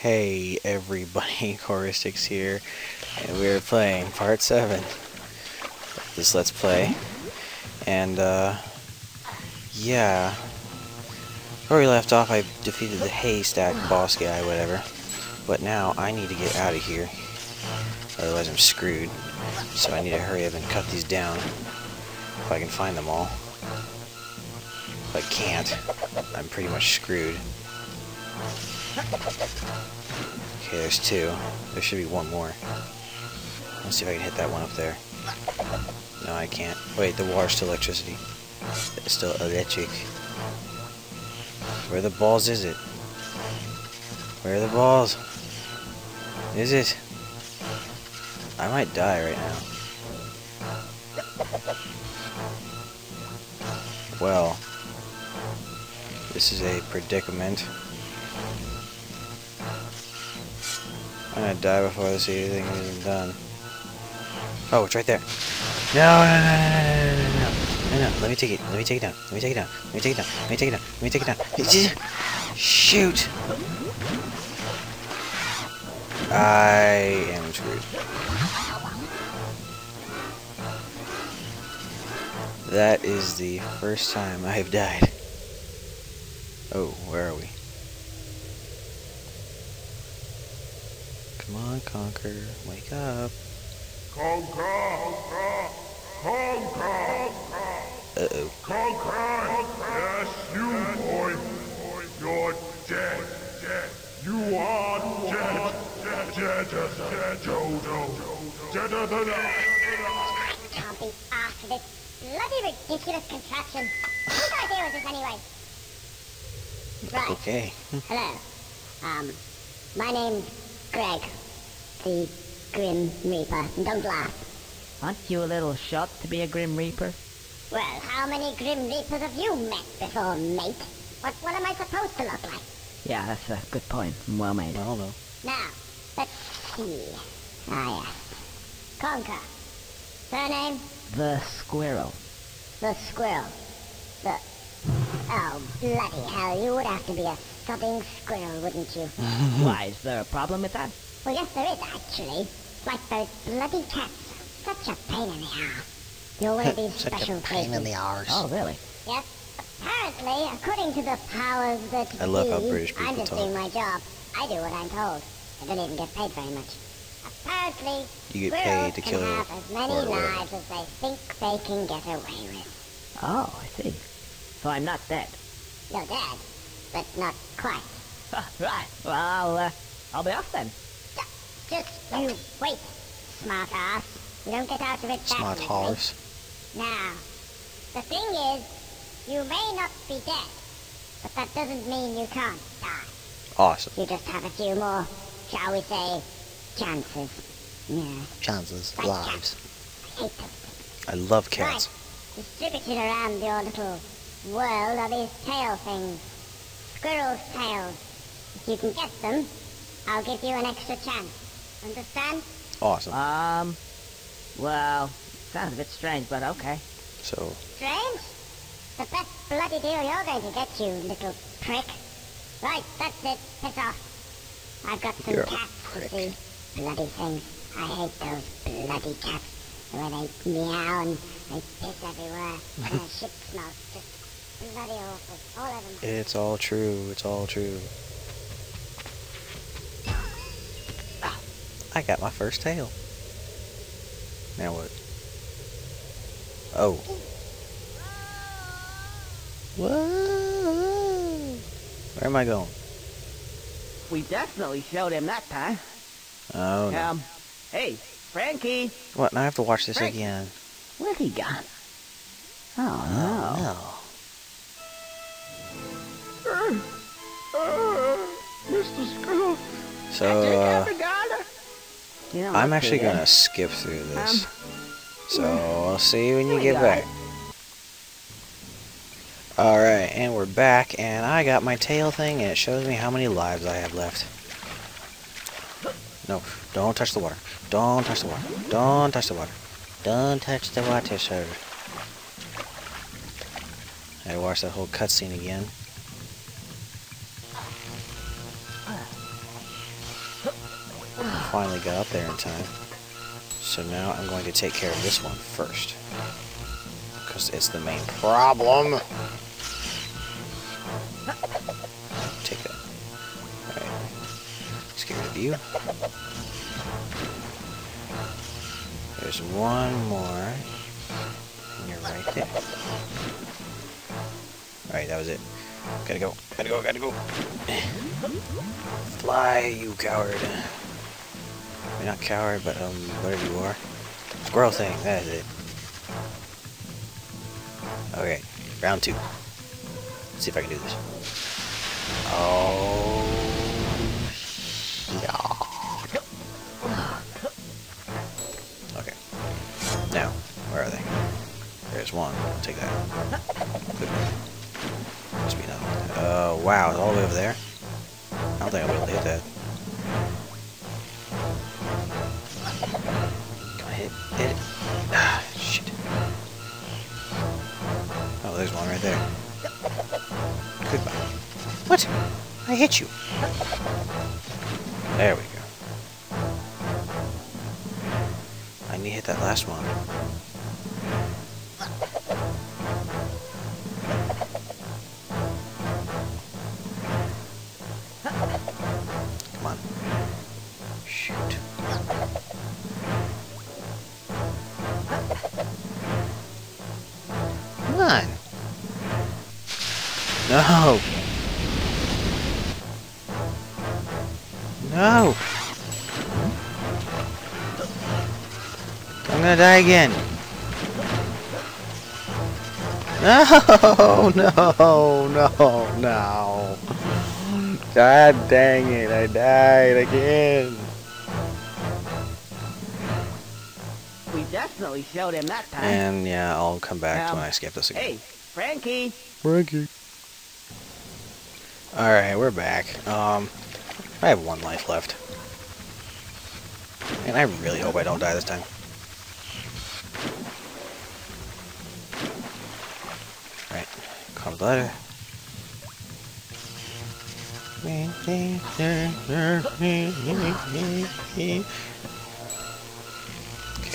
Hey everybody, Coreistix here, and we're playing part 7 of this Let's Play. And, uh, yeah. Where we left off, I defeated the haystack boss guy, whatever. But now, I need to get out of here. Otherwise I'm screwed. So I need to hurry up and cut these down. If I can find them all. If I can't, I'm pretty much screwed. Okay, there's two. There should be one more. Let's see if I can hit that one up there. No, I can't. Wait, the water's still electricity. It's still electric. Where the balls is it? Where are the balls? Is it? I might die right now. Well, this is a predicament. I'm gonna die before I see anything even done. Oh, it's right there. No, no, no, no, no, no, no, no, no. Let me take it. Let me take it down. Let me take it down. Let me take it down. Let me take it down. Let me take it down. Shoot! I am screwed. That is the first time I have died. Oh, where are we? Come on, Conker. Wake up. Conker! Conker! Uh-oh. Conker! Yes, you boy! You're dead! Dead! You are dead! Deader than Dodo! Deader than Can't be after this bloody ridiculous contraption. Whose idea was this anyway? Right. Okay. Hello. Um, my name's Greg, the Grim Reaper. And don't laugh. Aren't you a little short to be a Grim Reaper? Well, how many Grim Reapers have you met before, mate? What, what am I supposed to look like? Yeah, that's a good point. Well made. I don't know. Now, let's see. Ah, yes. Conker. Surname? The squirrel. The squirrel. The... Oh, bloody hell, you would have to be a sodding squirrel, wouldn't you? Why, is there a problem with that? Well, yes, there is, actually. Like those bloody cats. Such a pain in the ass. You're one of these Such special a pain in the arse. Oh, really? Yes. Apparently, according to the powers that I love how be, British I'm just talk. doing my job. I do what I'm told. I don't even get paid very much. Apparently, You get paid to can kill have as many lives as they think they can get away with. Oh, I see. So I'm not dead. You're dead, but not quite. right. Well, I'll, uh, I'll be off then. Just you wait, smart ass. You don't get out of it that Smart easily. horse. Now, the thing is, you may not be dead, but that doesn't mean you can't die. Awesome. You just have a few more, shall we say, chances. Yeah, Chances. Like Lives. I hate those. I love cats. Right. Distributed around your little world are these tail things. Squirrel's tails. If you can get them, I'll give you an extra chance. Understand? Awesome. Um, well, sounds a bit strange, but okay. So, Strange? The best bloody deal you're going to get, you little prick. Right, that's it. Piss off. I've got some You're cats, prick. you see. Bloody things. I hate those bloody cats. The way they meow and they piss everywhere. and the shit smells just bloody awful. All of them. it's all true. It's all true. I got my first tail. Now what? Oh. Whoa. Where am I going? We definitely showed him that time. Oh, no. Um, hey, Frankie, What? Now I have to watch this Frank. again. where's he gone? Oh, Oh, Uh, Mr. Squirrel! So, uh, You know, I'm actually gonna uh, skip through this. Um, So, I'll see you when you get got back. Alright, and we're back, and I got my tail thing, and it shows me how many lives I have left. No, don't touch the water. Don't touch the water. Don't touch the water. Don't touch the water, sir. I gotta watch that whole cutscene again. Finally got up there in time. So now I'm going to take care of this one first. Because it's the main problem. Take it. Alright. Let's get rid of you. There's one more. And you're right there. Alright, that was it. Gotta go, gotta go, gotta go. Fly, you coward. Not coward, but um, whatever you are. Squirrel thing, that is it. Okay, round two. Let's see if I can do this. Oh, yeah. Okay. Now, where are they? There's one. I'll take that. Good. Must be another one. Uh, wow, all the way over there? I don't think I'll be able to hit that. Hit it. Ah, shit. Oh, there's one right there. Goodbye. What? I hit you. There we go. I need to hit that last one. No. No. I'm gonna die again. No, no, no, no. God dang it, I died again. We definitely showed him that time. And yeah, I'll come back Um, when I skip this again. Hey, Frankie. Frankie. Alright, we're back. Um, I have one life left. And I really hope I don't die this time. Right, come ladder. Okay,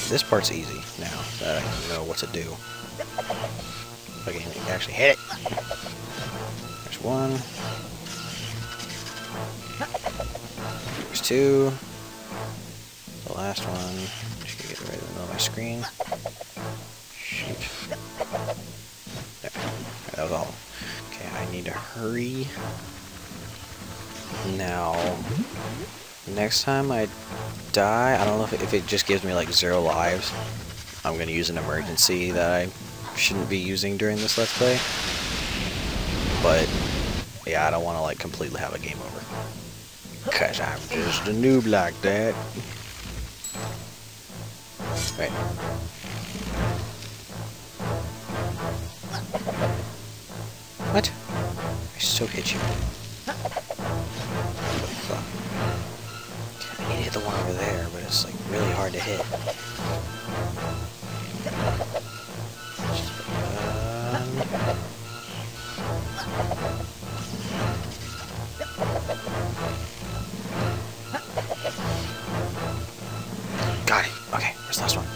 this part's easy now that I know what to do. I can actually hit it. There's one. There's two. The last one. Just gonna get it right in the middle of my screen. Shoot. There. Alright, that was all. Okay, I need to hurry. Now, next time I die, I don't know if it, if it just gives me like zero lives. I'm gonna use an emergency that I shouldn't be using during this let's play. But yeah, I don't want to like completely have a game over. Cause I'm just a noob like that. Wait. What? I so hit you. I need to hit the one over there, but it's like really hard to hit.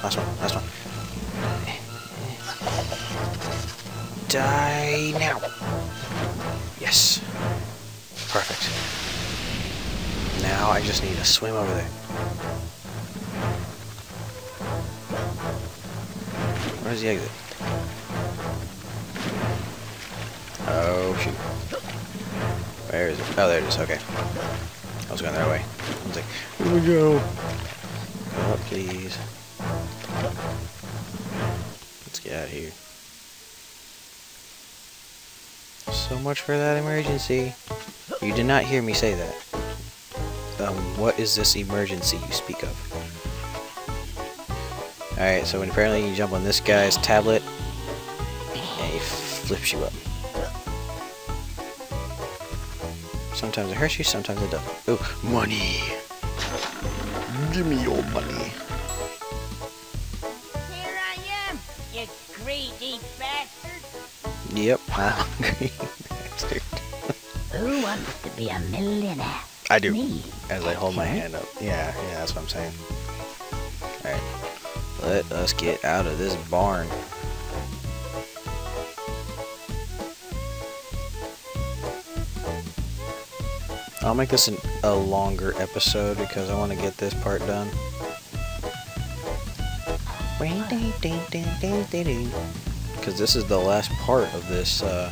Last one? Last one. Die now. Yes. Perfect. Now I just need to swim over there. Where's the exit? Oh shoot. Where is it? Oh, there it is. Okay. I was going the other way. I was like, here we go. Go up, please. Get out of here. So much for that emergency. You did not hear me say that. Um, what is this emergency you speak of? Alright, so apparently you jump on this guy's tablet, and he flips you up. Sometimes it hurts you, sometimes it doesn't. Oh, money! Give me your money. Yep, I'm hungry. Who wants to be a millionaire? I do. Me? As I hold my hand up. Yeah, yeah, that's what I'm saying. Alright. Let us get out of this barn. I'll make this an, a longer episode because I want to get this part done. Because this is the last part of this uh,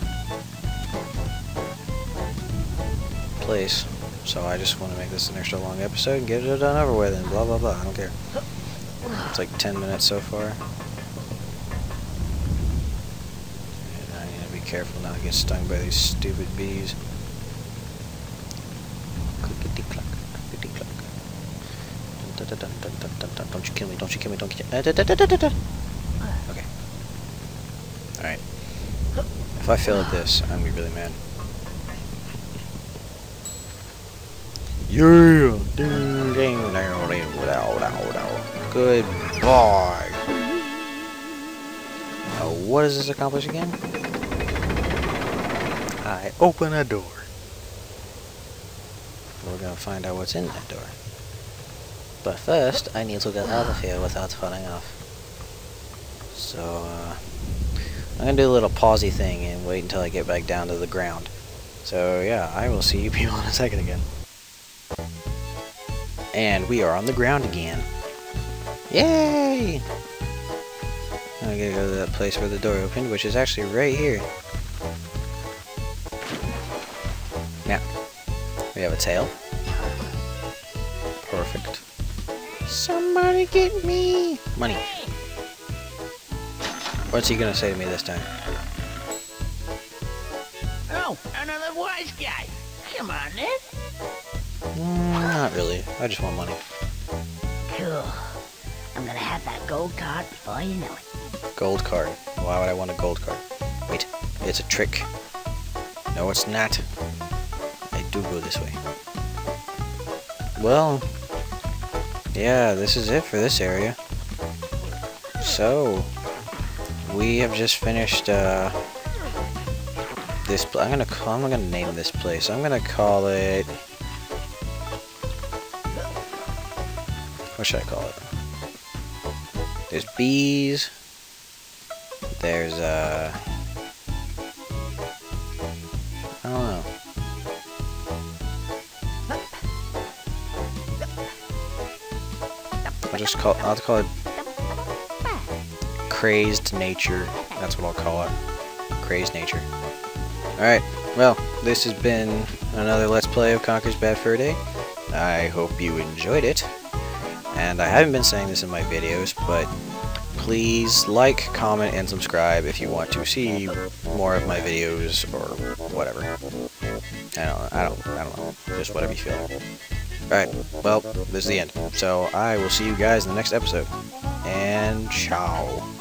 place. So I just want to make this an extra long episode and get it done over with and blah blah blah. I don't care. It's like 10 minutes so far. And I need to be careful not to get stung by these stupid bees. Clickety cluck, clickety cluck. Don't you kill me, don't you kill me, don't you kill me. Alright. If I fail at this, I'm gonna be really mad. Yeah! Dow. Goodbye! Now, what does this accomplish again? I open a door. We're gonna find out what's in that door. But first, I need to get out of here without falling off. So, uh, I'm gonna do a little pausey thing and wait until I get back down to the ground. So, yeah, I will see you people in a second again. And we are on the ground again. Yay! I gotta go to that place where the door opened, which is actually right here. Now, we have a tail. Perfect. Somebody get me money. What's he gonna say to me this time? Oh, another wise guy. Come on, Ned. Mm, not really. I just want money. Cool. I'm gonna have that gold card before you know it. Gold card. Why would I want a gold card? Wait, it's a trick. No, it's not. I do go this way. Well, yeah, this is it for this area. So, we have just finished, uh, this, I'm gonna call, I'm gonna name this place. I'm gonna call it, what should I call it? There's bees. There's uh I don't know. I'll just call I'll call it crazed nature. That's what I'll call it. Crazed nature. Alright, well, this has been another Let's Play of Conker's Bad Fur Day. I hope you enjoyed it. And I haven't been saying this in my videos, but please like, comment, and subscribe if you want to see more of my videos or whatever. I don't, I don't, I don't know. Just whatever you feel. Alright, well, this is the end. So I will see you guys in the next episode. And ciao.